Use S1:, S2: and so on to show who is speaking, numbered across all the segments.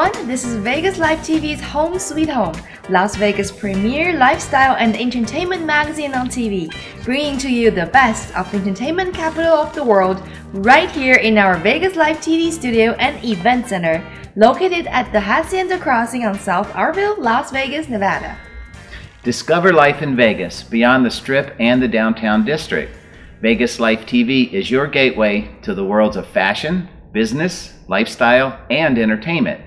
S1: Everyone. This is Vegas Life TV's Home Sweet Home, Las Vegas' premier lifestyle and entertainment magazine on TV, bringing to you the best of the entertainment capital of the world right here in our Vegas Life TV studio and event center, located at the Hacienda Crossing on South Arville, Las Vegas, Nevada.
S2: Discover life in Vegas, beyond the Strip and the downtown district. Vegas Life TV is your gateway to the worlds of fashion, business, lifestyle, and entertainment,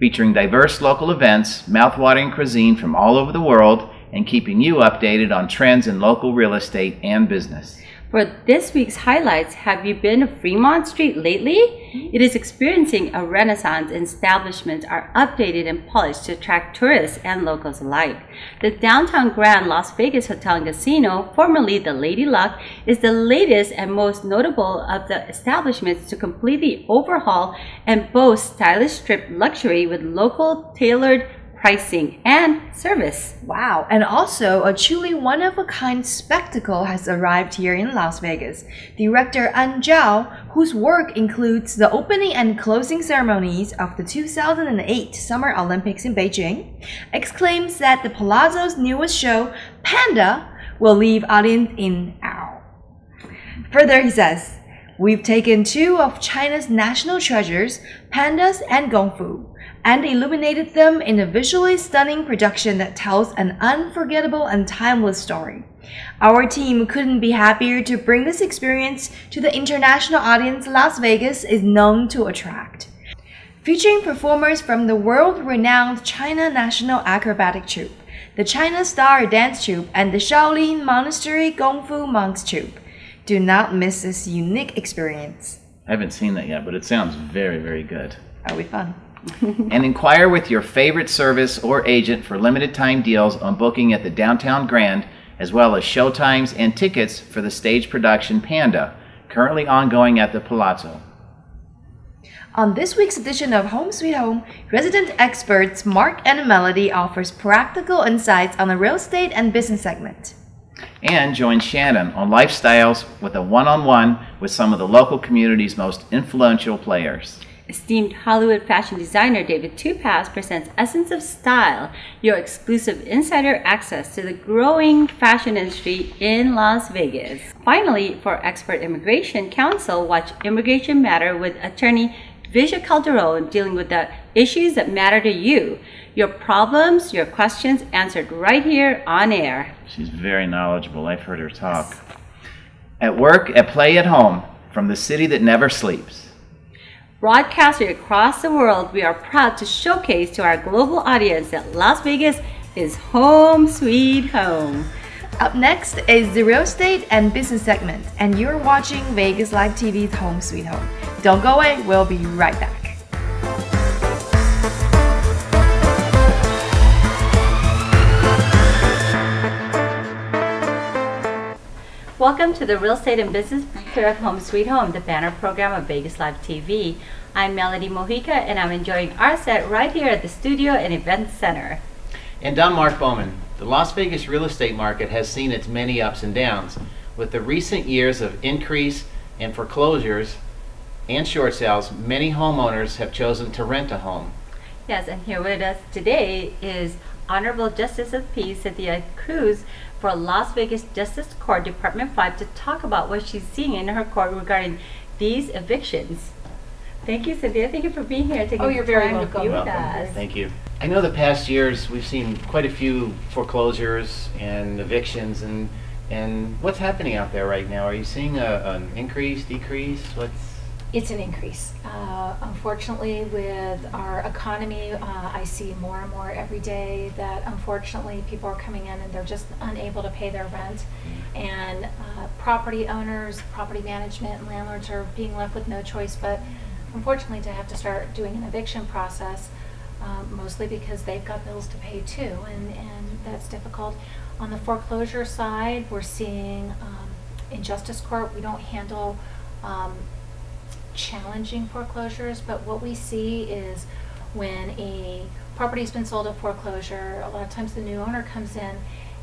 S2: featuring diverse local events, mouthwatering cuisine from all over the world, and keeping you updated on trends in local real estate and business.
S3: For this week's highlights, have you been to Fremont Street lately? Mm-hmm. It is experiencing a renaissance and establishments are updated and polished to attract tourists and locals alike. The Downtown Grand Las Vegas Hotel and Casino, formerly the Lady Luck, is the latest and most notable of the establishments to completely overhaul and boast stylish strip luxury with local tailored pricing, and service.
S1: Wow, and also a truly one of a kind spectacle has arrived here in Las Vegas. Director An Zhao, whose work includes the opening and closing ceremonies of the 2008 Summer Olympics in Beijing, exclaims that the Palazzo's newest show, Panda, will leave audience in awe. Further, he says, We've taken two of China's national treasures, pandas and Kung Fu, and illuminated them in a visually stunning production that tells an unforgettable and timeless story. Our team couldn't be happier to bring this experience to the international audience Las Vegas is known to attract. Featuring performers from the world renowned China National Acrobatic Troupe, the China Star Dance Troupe, and the Shaolin Monastery Kung Fu Monks Troupe. Do not miss this unique experience.
S2: I haven't seen that yet, but it sounds very, very good.
S1: That'll be fun.
S2: and inquire with your favorite service or agent for limited time deals on booking at the Downtown Grand, as well as showtimes and tickets for the stage production Panda, currently ongoing at the Palazzo.
S1: On this week's edition of Home Sweet Home, resident experts Mark and Melody offers practical insights on the real estate and business segment.
S2: And join Shannon on lifestyles with a one-on-one with some of the local community's most influential players.
S3: Esteemed Hollywood fashion designer David Tupaz presents Essence of Style, your exclusive insider access to the growing fashion industry in Las Vegas. Finally, for expert immigration counsel, watch Immigration Matter with attorney Vissia Calderon dealing with the issues that matter to you. Your problems, your questions answered right here on air.
S2: She's very knowledgeable. I've heard her talk. At work, at play, at home, from the city that never sleeps.
S3: Broadcasting across the world, we are proud to showcase to our global audience that Las Vegas is home sweet home.
S1: Up next is the real estate and business segment, and you're watching Vegas Life TV's Home Sweet Home. Don't go away, we'll be right back.
S3: Welcome to the Real Estate and Business Feature of Home Sweet Home, the banner program of Vegas Life TV. I'm Melody Mojica, and I'm enjoying our set right here at the studio and event center.
S2: And I'm Mark Bowman. The Las Vegas real estate market has seen its many ups and downs. With the recent years of increase in foreclosures and short sales, many homeowners have chosen to rent a home.
S3: Yes, and here with us today is Honorable Justice of Peace Cynthia Cruz for Las Vegas Justice Court Department 5 to talk about what she's seeing in her court regarding these evictions. Thank you, Cynthia. Thank you for being here. Taking
S4: oh, you're very
S3: welcome.
S4: To
S3: be
S4: with
S3: us.
S2: Thank you. I know the past years we've seen quite a few foreclosures and evictions, and and what's happening out there right now? Are you seeing a, an increase, decrease? What's
S4: it's an increase. Uh, unfortunately, with our economy, uh, I see more and more every day that unfortunately people are coming in and they're just unable to pay their rent. And uh, property owners, property management, and landlords are being left with no choice but, unfortunately, to have to start doing an eviction process, um, mostly because they've got bills to pay too, and, and that's difficult. On the foreclosure side, we're seeing um, in justice court, we don't handle um, challenging foreclosures, but what we see is when a property's been sold at foreclosure, a lot of times the new owner comes in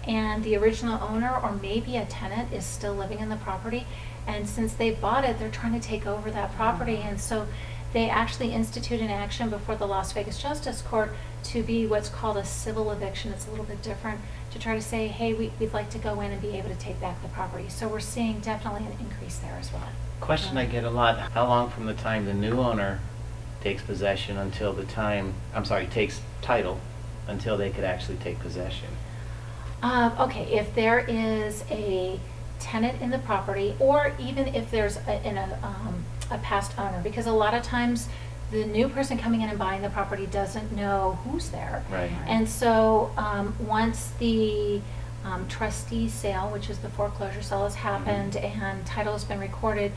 S4: and the original owner or maybe a tenant is still living in the property and since they bought it they're trying to take over that property mm-hmm. and so they actually institute an action before the Las Vegas Justice Court to be what's called a civil eviction. It's a little bit different to try to say, hey, we, we'd like to go in and be able to take back the property. So we're seeing definitely an increase there as well.
S2: Question I get a lot, how long from the time the new owner takes possession until the time, I'm sorry, takes title, until they could actually take possession?
S4: Um, okay, if there is a tenant in the property, or even if there's a, in a, um, a past owner, because a lot of times the new person coming in and buying the property doesn't know who's there.
S2: Right.
S4: And so, um, once the, um, trustee sale, which is the foreclosure sale has happened and title has been recorded,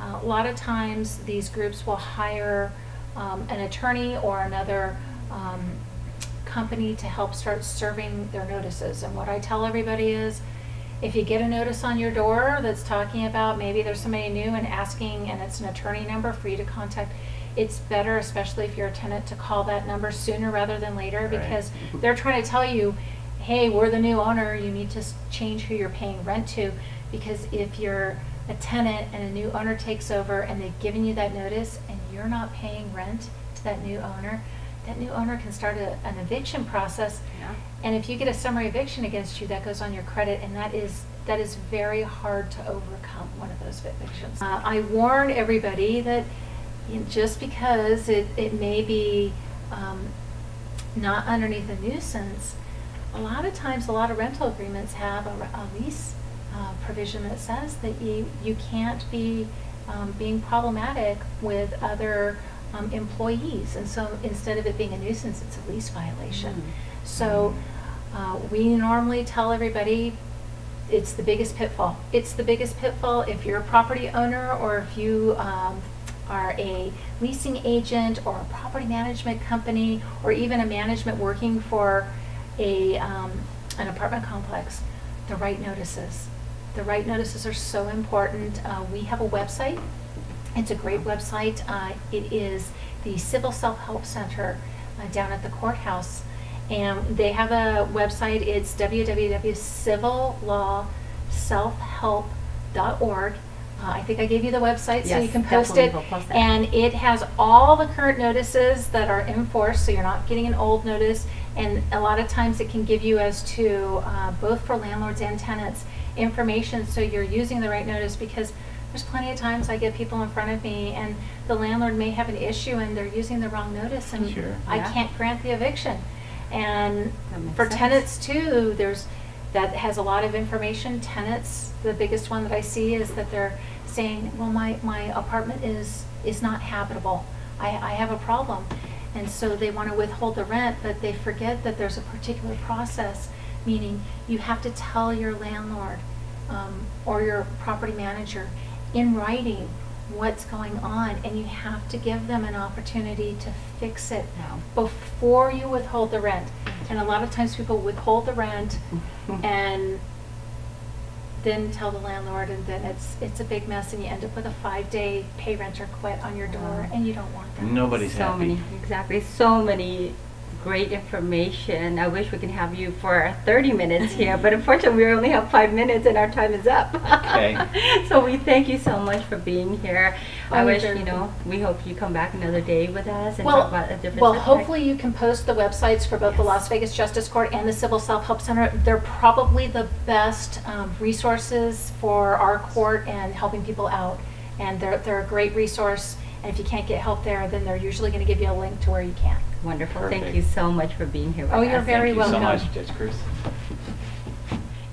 S4: uh, a lot of times these groups will hire, um, an attorney or another, um, company to help start serving their notices. And what I tell everybody is, if you get a notice on your door that's talking about maybe there's somebody new and asking, and it's an attorney number for you to contact, it's better, especially if you're a tenant, to call that number sooner rather than later
S2: Right.
S4: because they're trying to tell you, hey, we're the new owner, you need to change who you're paying rent to. Because if you're a tenant and a new owner takes over and they've given you that notice and you're not paying rent to that new owner, that new owner can start a, an eviction process.
S3: Yeah.
S4: And if you get a summary eviction against you, that goes on your credit, and that is, that is very hard to overcome, one of those evictions. Uh, I warn everybody that just because it, it may be, um, not underneath a nuisance, a lot of times, a lot of rental agreements have a, a lease, uh, provision that says that you, you can't be, um, being problematic with other, um, employees. And so instead of it being a nuisance, it's a lease violation.
S3: Mm.
S4: So, uh, we normally tell everybody, it's the biggest pitfall. It's the biggest pitfall if you're a property owner or if you um, are a leasing agent or a property management company or even a management working for a, um, an apartment complex, the right notices. The right notices are so important. Uh, we have a website. It's a great website. Uh, it is the Civil Self-Help Center uh, down at the courthouse. And they have a website. It's www.civillawselfhelp.org. Uh, I think I gave you the website so you can post
S3: definitely
S4: it.
S3: we'll post that.
S4: And it has all the current notices that are in force, so you're not getting an old notice. And a lot of times it can give you as to, uh, both for landlords and tenants, information so you're using the right notice because there's plenty of times I get people in front of me and the landlord may have an issue and they're using the wrong notice and
S2: Sure.
S4: I
S3: Yeah.
S4: can't grant the eviction. And
S3: That makes
S4: for
S3: sense.
S4: tenants too, there's, that has a lot of information. Tenants, the biggest one that I see is that they're saying, well, my, my apartment is, is not habitable. I, I have a problem. And so they want to withhold the rent, but they forget that there's a particular process, meaning you have to tell your landlord um, or your property manager in writing what's going on, and you have to give them an opportunity to fix it
S3: Wow.
S4: before you withhold the rent. And a lot of times people withhold the rent and then tell the landlord and then it's, it's a big mess and you end up with a five-day pay rent or quit on your door
S3: uh-huh.
S4: and you don't want that.
S2: Nobody's
S3: so
S2: happy.
S3: many, exactly. So many great information. I wish we can have you for 30 minutes here, but unfortunately, we only have five minutes and our time is up.
S2: Okay.
S3: so we thank you so much for being here.
S4: Oh,
S3: I wish you know we hope you come back another day with us and
S4: Well,
S3: talk about a different.
S4: well,
S3: subject.
S4: hopefully you can post the websites for both the Las Vegas Justice Court and the Civil Self-Help Center. They're probably the best um, resources for our court and helping people out. And they're, they're a great resource. And if you can't get help there, then they're usually going to give you a link to where you can.
S3: Wonderful. Thank
S2: Perfect.
S3: you so much for being here with
S4: Oh, you're
S3: us.
S4: very
S2: Thank you so
S4: welcome.
S2: much, Judge Cruz.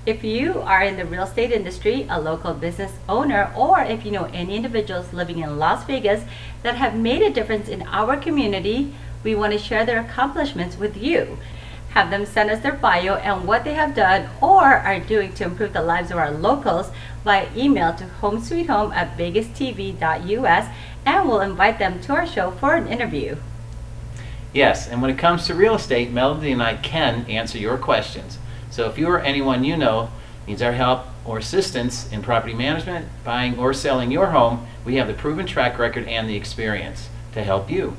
S3: If you are in the real estate industry, a local business owner, or if you know any individuals living in Las Vegas that have made a difference in our community, we want to share their accomplishments with you. Have them send us their bio and what they have done or are doing to improve the lives of our locals via email to homesweethome at vegastv.us and we'll invite them to our show for an interview.
S2: Yes, and when it comes to real estate, Melody and I can answer your questions. So if you or anyone you know needs our help or assistance in property management, buying or selling your home, we have the proven track record and the experience to help you.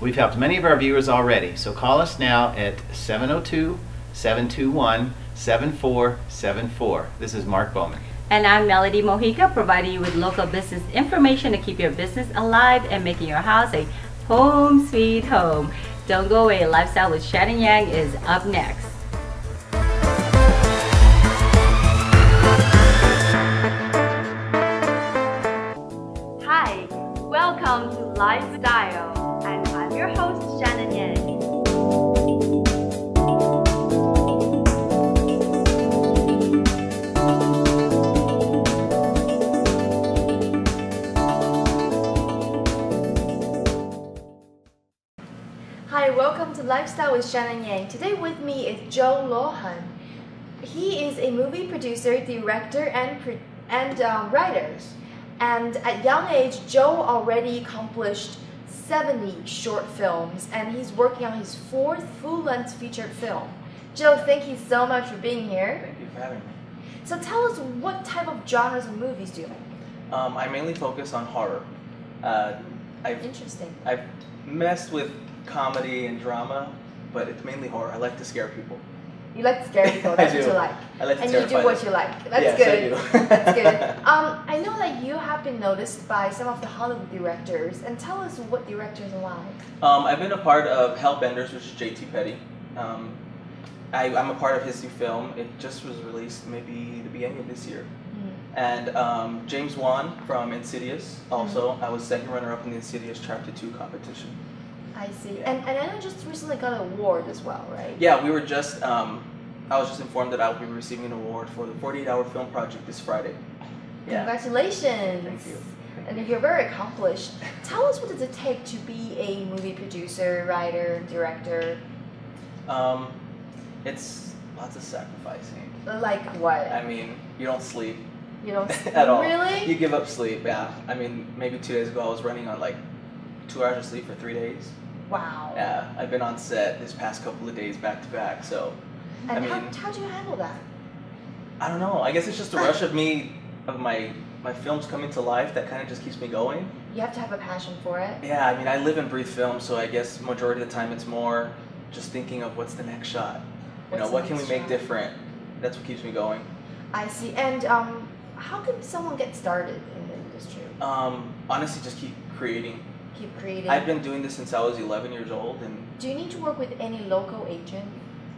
S2: We've helped many of our viewers already, so call us now at 702 721 7474. This is Mark Bowman.
S3: And I'm Melody Mojica, providing you with local business information to keep your business alive and making your house a home sweet home. Don't go away, Lifestyle with Shannon Yang is up next.
S5: Hi, welcome to Lifestyle, and I'm your host Lifestyle with Shannon Yang. Today with me is Joe Lohan. He is a movie producer, director, and pro- and um, writer. And at young age, Joe already accomplished 70 short films, and he's working on his fourth full-length feature film. Joe, thank you so much for being here.
S6: Thank you for having me.
S5: So tell us what type of genres of movies do you make?
S6: Um, I mainly focus on horror. Uh, I've,
S5: Interesting.
S6: I've messed with comedy and drama, but it's mainly horror. I like to scare people.
S5: You like to scare people.
S6: I
S5: That's what you like.
S6: I like to
S5: and you do what
S6: them.
S5: you like. That's
S6: Yes, I
S5: good.
S6: do.
S5: That's good. Um, I know that you have been noticed by some of the Hollywood directors, and tell us what directors and why.
S6: Um, I've been a part of Hellbenders, which is JT Petty. Um, I, I'm a part of his new film. It just was released maybe the beginning of this year. And um, James Wan from Insidious. Also, I was second runner-up in the Insidious Chapter Two competition.
S5: I see. And and I know just recently got an award as well, right?
S6: Yeah, we were just. Um, I was just informed that I will be receiving an award for the 48-hour film project this Friday. Yeah.
S5: Congratulations.
S6: Thank you.
S5: And you're very accomplished. Tell us what does it take to be a movie producer, writer, director?
S6: Um, it's lots of sacrificing.
S5: Like what?
S6: I mean, you don't sleep
S5: you know,
S6: at all.
S5: Really?
S6: You give up sleep. Yeah. I mean, maybe two days ago I was running on like two hours of sleep for three days.
S5: wow.
S6: Yeah. I've been on set this past couple of days back to back. So
S5: And
S6: I
S5: how
S6: mean-
S5: how do you handle that?
S6: I don't know. I guess it's just a rush of me of my my films coming to life that kind of just keeps me going.
S5: You have to have a passion for it.
S6: Yeah, I mean, I live and breathe film, so I guess majority of the time it's more just thinking of what's the next shot. You
S5: What's
S6: know, what can we make
S5: shot?
S6: different? That's what keeps me going.
S5: I see. And um, how can someone get started in the industry?
S6: Um, honestly, just keep creating.
S5: Keep creating.
S6: I've been doing this since I was 11 years old, and
S5: Do you need to work with any local agent?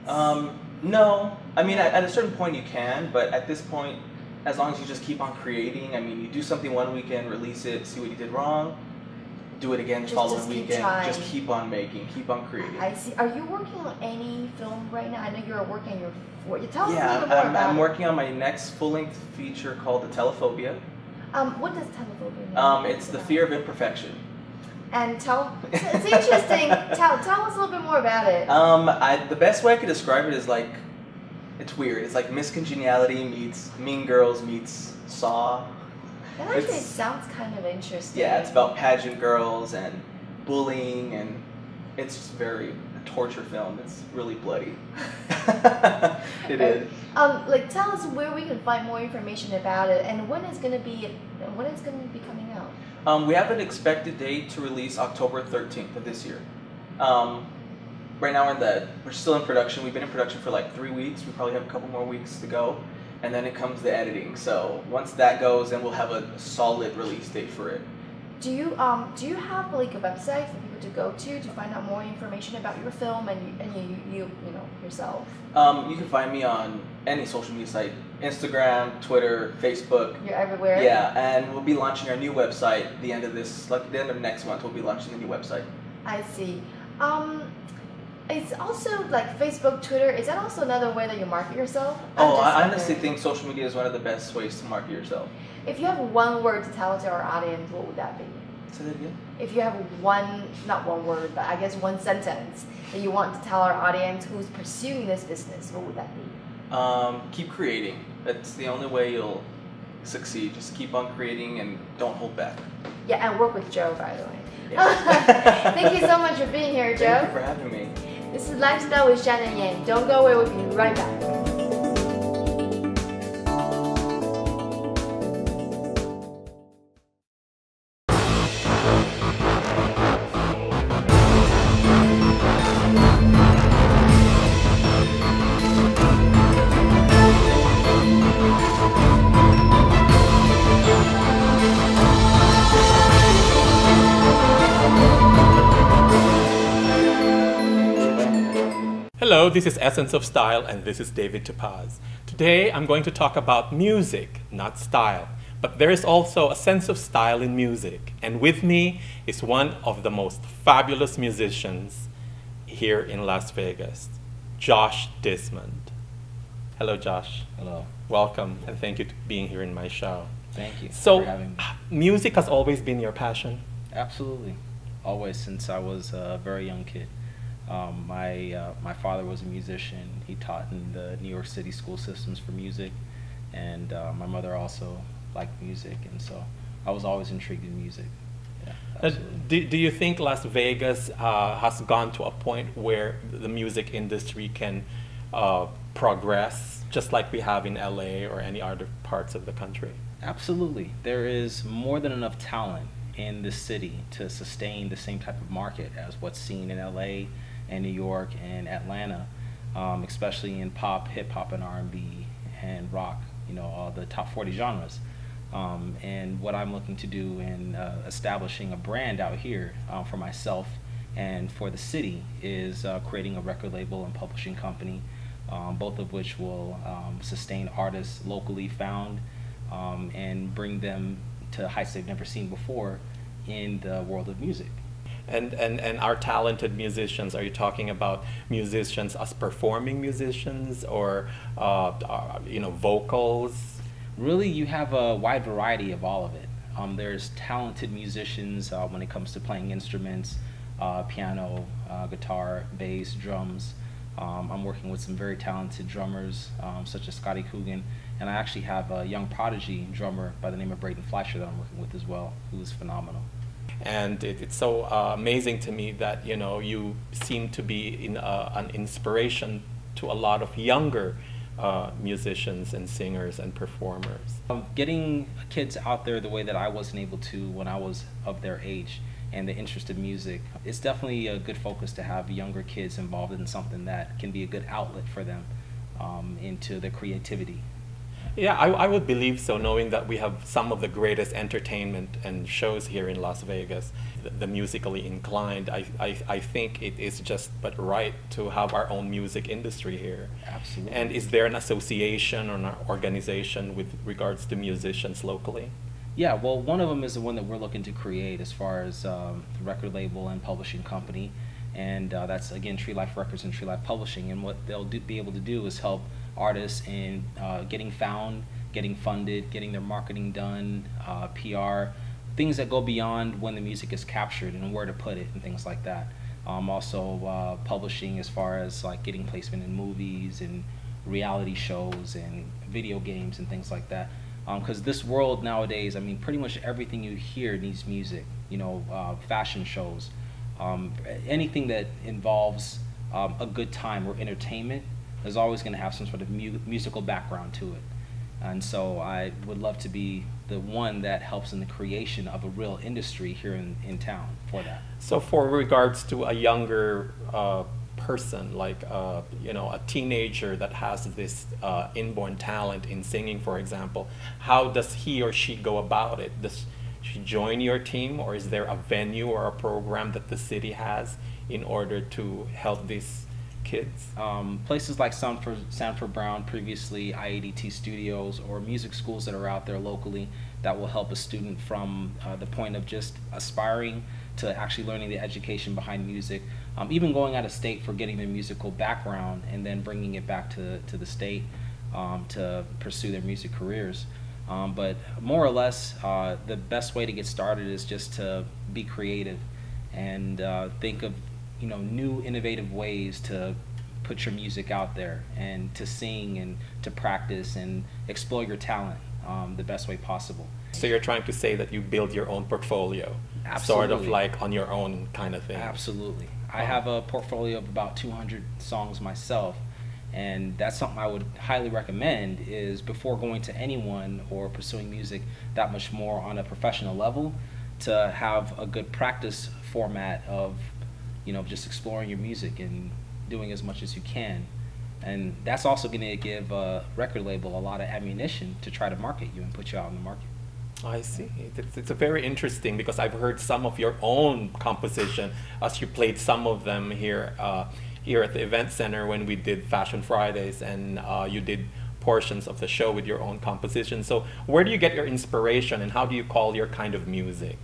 S6: um, no, I mean, at, at a certain point you can, but at this point, as long as you just keep on creating, I mean, you do something one weekend, release it, see what you did wrong, do it again the following
S5: just
S6: weekend, just keep on making, keep on creating.
S5: I see. Are you working on any film right now? I know you're working on your. You tell us a
S6: yeah,
S5: little bit more
S6: I'm, I'm working on my next full-length feature called Atelophobia.
S5: Um, what does atelophobia mean?
S6: Um, it's the fear of imperfection.
S5: And tell. It's interesting. tell tell us a little bit more about it.
S6: Um, I, the best way I could describe it is like, it's weird. It's like Miss Congeniality meets Mean Girls meets Saw.
S5: that actually
S6: it's-
S5: sounds kind of interesting.
S6: Yeah, it's about pageant girls and bullying, and it's just very a torture film. It's really bloody. it is.
S5: Um, like tell us where we can find more information about it, and when it's gonna be, when it's gonna be coming.
S6: Um, we have an expected date to release October 13th of this year. Um, right now we're in the we're still in production. We've been in production for like three weeks. We probably have a couple more weeks to go, and then it comes the editing. So once that goes, then we'll have a solid release date for it.
S5: Do you um do you have like a website for to go to to find out more information about your film and you, and you you you know yourself?
S6: Um, you can find me on any social media site: Instagram, Twitter, Facebook.
S5: You're everywhere.
S6: Yeah, and we'll be launching our new website the end of this, like the end of next month. We'll be launching the new website.
S5: I see. Um, it's also like Facebook, Twitter. Is that also another way that you market yourself? I'm
S6: Oh, I honestly think social media is one of the best ways to market yourself.
S5: If you have one word to tell to our audience, what would that be?
S6: Say that again.
S5: If you have one, not one word, but I guess one sentence that you want to tell our audience who's pursuing this business, what would that be?
S6: Um, keep creating. That's the only way you'll succeed. Just keep on creating and don't hold back.
S5: Yeah, and work with Joe, by the way.
S6: Yeah.
S5: Thank you so much for being here, Joe.
S6: Thank you for having me.
S5: This is Lifestyle with Shannon Yang. Don't go away, we'll be right back.
S7: Hello, this is Essence of Style, and this is David Tupaz. Today I'm going to talk about music, not style. But there is also a sense of style in music, and with me is one of the most fabulous musicians here in Las Vegas, Josh Dismond. Hello, Josh.
S8: Hello.
S7: Welcome, and thank you for being here in my show.
S8: Thank you
S7: So,
S8: for having me.
S7: music has always been your passion.
S8: Absolutely. Always since I was a very young kid. Um, my uh, my father was a musician. He taught in the New York City school systems for music, and uh, my mother also liked music, and so I was always intrigued in music. Yeah,
S7: Uh, do, do you think Las Vegas uh, has gone to a point where the music industry can uh, progress just like we have in LA or any other parts of the country?
S8: Absolutely. There is more than enough talent in the city to sustain the same type of market as what's seen in LA and New York and Atlanta, um, especially in pop, hip hop, and R&B and rock. You know, all the top 40 genres. Um, and what I'm looking to do in uh, establishing a brand out here uh, for myself and for the city is uh, creating a record label and publishing company, um, both of which will um, sustain artists locally found um, and bring them to heights they've never seen before in the world of music.
S7: And, and, and our talented musicians, are you talking about musicians as performing musicians or, uh, uh, you know, vocals?
S8: Really, you have a wide variety of all of it. Um, there's talented musicians uh, when it comes to playing instruments, uh, piano, uh, guitar, bass, drums. Um, I'm working with some very talented drummers, um, such as Scotty Coogan, and I actually have a young prodigy drummer by the name of Braden Fleischer that I'm working with as well, who is phenomenal.
S7: And it, it's so uh, amazing to me that you know you seem to be in uh, an inspiration to a lot of younger uh, musicians and singers and performers.
S8: Um, getting kids out there the way that I wasn't able to when I was of their age and the interest in music, it's definitely a good focus to have younger kids involved in something that can be a good outlet for them um, into their creativity.
S7: Yeah, I, I would believe so, knowing that we have some of the greatest entertainment and shows here in Las Vegas. The, the musically inclined, I, I, I think it is just but right to have our own music industry here.
S8: Absolutely.
S7: And is there an association or an organization with regards to musicians locally?
S8: Yeah, well, one of them is the one that we're looking to create as far as um, the record label and publishing company, and uh, that's again Tree Life Records and Tree Life Publishing. And what they'll do, be able to do is help artists in uh, getting found, getting funded, getting their marketing done, uh, PR, things that go beyond when the music is captured and where to put it and things like that. Um, also, uh, publishing as far as like getting placement in movies and reality shows and video games and things like that because this world nowadays, I mean, pretty much everything you hear needs music. You know, uh, fashion shows, um, anything that involves um, a good time or entertainment is always going to have some sort of mu- musical background to it. And so I would love to be the one that helps in the creation of a real industry here in, in town for that.
S7: So, for regards to a younger uh, person, like uh, you know, a teenager that has this uh, inborn talent in singing, for example, how does he or she go about it? Does she join your team, or is there a venue or a program that the city has in order to help these kids?
S8: um, places like Sanford, Sanford Brown, previously IADT Studios, or music schools that are out there locally that will help a student from uh, the point of just aspiring to actually learning the education behind music, um, even going out of state for getting their musical background and then bringing it back to, to the state um, to pursue their music careers. Um, but more or less, uh, the best way to get started is just to be creative and uh, think of you know new innovative ways to put your music out there and to sing and to practice and explore your talent um, the best way possible.
S7: So you're trying to say that you build your own portfolio, sort of like on your own kind of thing.
S8: Absolutely. I have a portfolio of about 200 songs myself, and that's something I would highly recommend is before going to anyone or pursuing music that much more on a professional level to have a good practice format of, you know, just exploring your music and doing as much as you can. And that's also going to give a record label a lot of ammunition to try to market you and put you out in the market.
S7: I see. It's, it's very interesting because I've heard some of your own composition as you played some of them here uh, here at the event center when we did Fashion Fridays, and uh, you did portions of the show with your own composition. So, where do you get your inspiration, and how do you call your kind of music?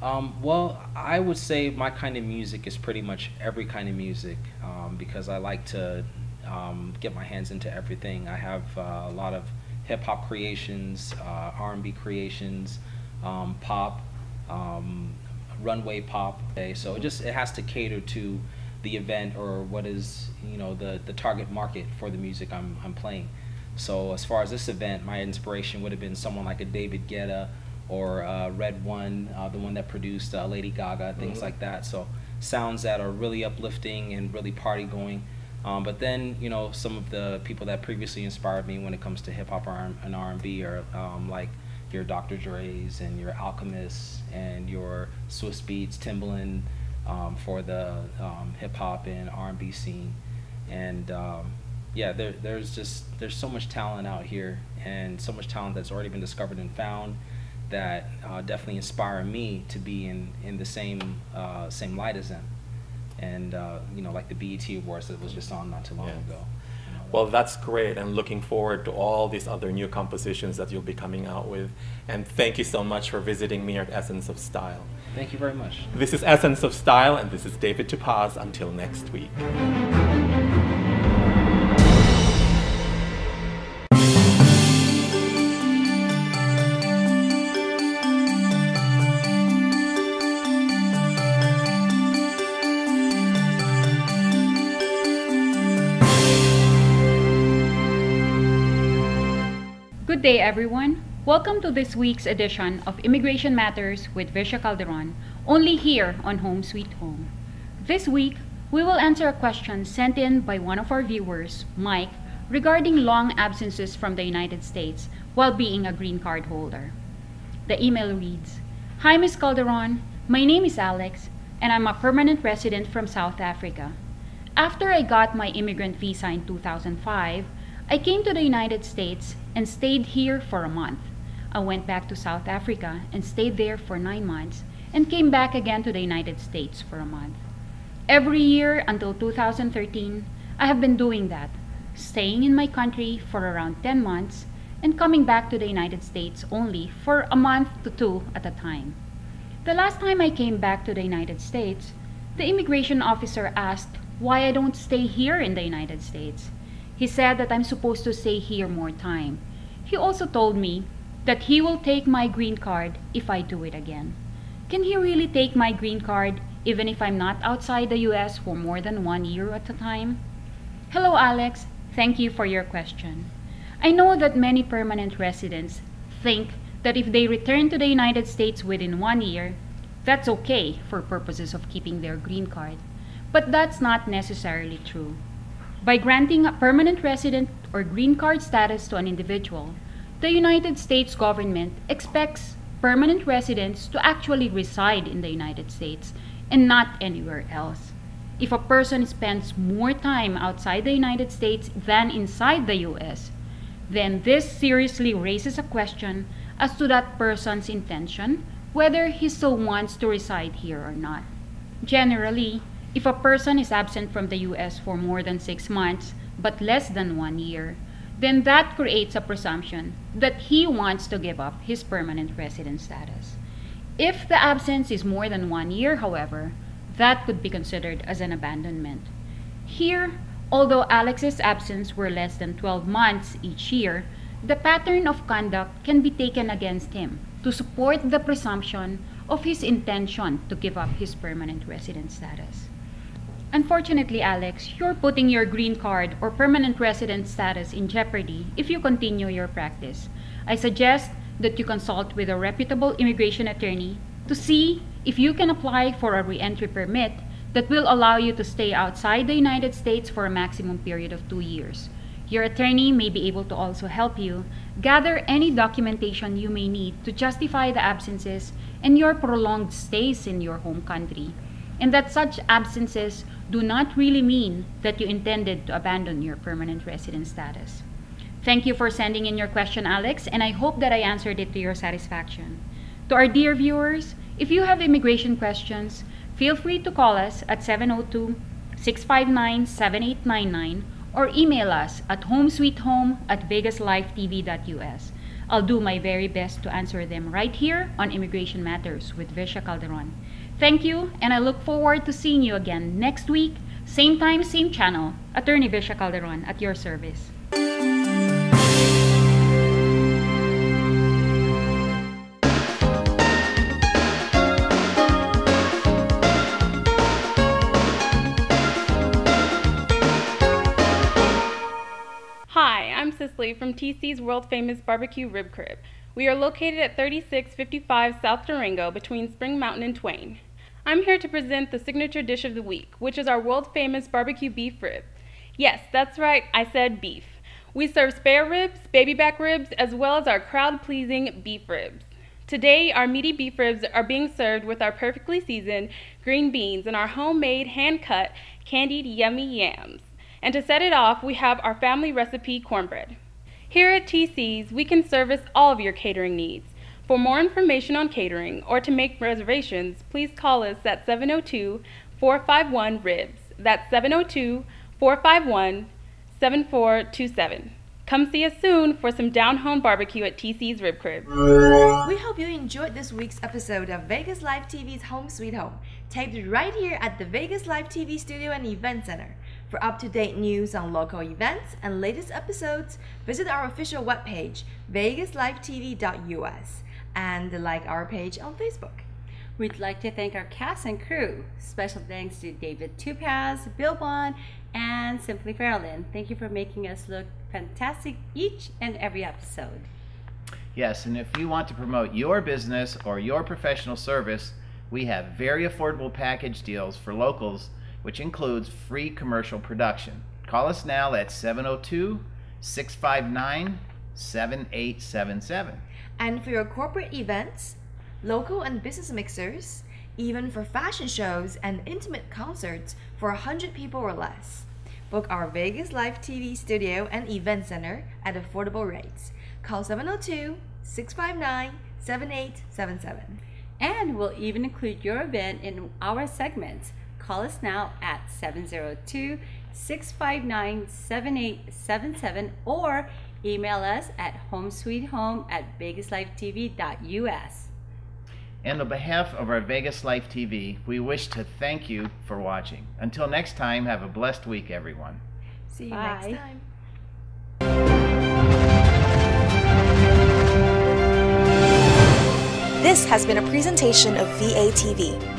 S8: Um, well, I would say my kind of music is pretty much every kind of music um, because I like to um, get my hands into everything. I have uh, a lot of hip hop creations, uh, R&B creations, um, pop, um, runway pop. Okay? So it just it has to cater to the event or what is you know the the target market for the music I'm I'm playing. So as far as this event, my inspiration would have been someone like a David Guetta or uh, Red One, uh, the one that produced uh, Lady Gaga, things mm-hmm. like that. So sounds that are really uplifting and really party going. Um, but then you know some of the people that previously inspired me when it comes to hip hop and R&B are um, like your Dr. Dre's and your Alchemists and your Swizz Beatz, Timbaland um, for the um, hip hop and R&B scene. And um, yeah, there, there's just there's so much talent out here and so much talent that's already been discovered and found that uh, definitely inspire me to be in, in the same uh, same light as them. And uh, you know, like the BET Awards that was just on not too long yes. ago.
S7: Well, that's great, and looking forward to all these other new compositions that you'll be coming out with. And thank you so much for visiting me at Essence of Style.
S8: Thank you very much.
S7: This is Essence of Style, and this is David Tupaz. Until next week.
S9: Good day, everyone. Welcome to this week's edition of Immigration Matters with Vissia Calderon, only here on Home Sweet Home. This week, we will answer a question sent in by one of our viewers, Mike, regarding long absences from the United States while being a green card holder. The email reads Hi, Ms. Calderon. My name is Alex, and I'm a permanent resident from South Africa. After I got my immigrant visa in 2005, I came to the United States and stayed here for a month. I went back to South Africa and stayed there for nine months and came back again to the United States for a month. Every year until 2013, I have been doing that, staying in my country for around 10 months and coming back to the United States only for a month to two at a time. The last time I came back to the United States, the immigration officer asked why I don't stay here in the United States. He said that I'm supposed to stay here more time. He also told me that he will take my green card if I do it again. Can he really take my green card even if I'm not outside the US for more than one year at a time? Hello, Alex. Thank you for your question. I know that many permanent residents think that if they return to the United States within one year, that's okay for purposes of keeping their green card. But that's not necessarily true. By granting a permanent resident or green card status to an individual, the United States government expects permanent residents to actually reside in the United States and not anywhere else. If a person spends more time outside the United States than inside the US, then this seriously raises a question as to that person's intention, whether he still wants to reside here or not. Generally, if a person is absent from the US for more than six months, but less than one year, then that creates a presumption that he wants to give up his permanent resident status. If the absence is more than one year, however, that could be considered as an abandonment. Here, although Alex's absence were less than 12 months each year, the pattern of conduct can be taken against him to support the presumption of his intention to give up his permanent resident status. Unfortunately, Alex, you're putting your green card or permanent resident status in jeopardy if you continue your practice. I suggest that you consult with a reputable immigration attorney to see if you can apply for a reentry permit that will allow you to stay outside the United States for a maximum period of two years. Your attorney may be able to also help you gather any documentation you may need to justify the absences and your prolonged stays in your home country, and that such absences do not really mean that you intended to abandon your permanent resident status. Thank you for sending in your question, Alex, and I hope that I answered it to your satisfaction. To our dear viewers, if you have immigration questions, feel free to call us at 702 659-7899 or email us at homesweethome at vegaslifetv.us. I'll do my very best to answer them right here on Immigration Matters with Vissia Calderon. Thank you, and I look forward to seeing you again next week, same time, same channel. Attorney Vissia Calderon at your service.
S10: Hi, I'm Cicely from TC's world famous barbecue rib crib. We are located at 3655 South Durango between Spring Mountain and Twain. I'm here to present the signature dish of the week, which is our world famous barbecue beef rib. Yes, that's right, I said beef. We serve spare ribs, baby back ribs, as well as our crowd pleasing beef ribs. Today, our meaty beef ribs are being served with our perfectly seasoned green beans and our homemade hand cut candied yummy yams. And to set it off, we have our family recipe cornbread. Here at TC's, we can service all of your catering needs. For more information on catering or to make reservations, please call us at 702 451 RIBS. That's 702 451 7427. Come see us soon for some down home barbecue at TC's Rib Crib.
S1: We hope you enjoyed this week's episode of Vegas Life TV's Home Sweet Home, taped right here at the Vegas Life TV Studio and Event Center. For up to date news on local events and latest episodes, visit our official webpage, vegaslifetv.us, and like our page on Facebook.
S3: We'd like to thank our cast and crew. Special thanks to David Tupaz, Bill Bond, and Simply Feralene. Thank you for making us look fantastic each and every episode.
S2: Yes, and if you want to promote your business or your professional service, we have very affordable package deals for locals, which includes free commercial production. Call us now at 702 659 7877.
S1: And for your corporate events, local and business mixers, even for fashion shows and intimate concerts for 100 people or less. Book our Vegas Life TV studio and event center at affordable rates. Call 702 659 7877.
S3: And we'll even include your event in our segments. Call us now at 702 659 7877 or email us at homesweethome at vegaslifetv.us.
S2: And on behalf of our Vegas Life TV, we wish to thank you for watching. Until next time, have a blessed week, everyone.
S1: See you
S3: Bye.
S1: next time.
S11: This has been a presentation of VATV,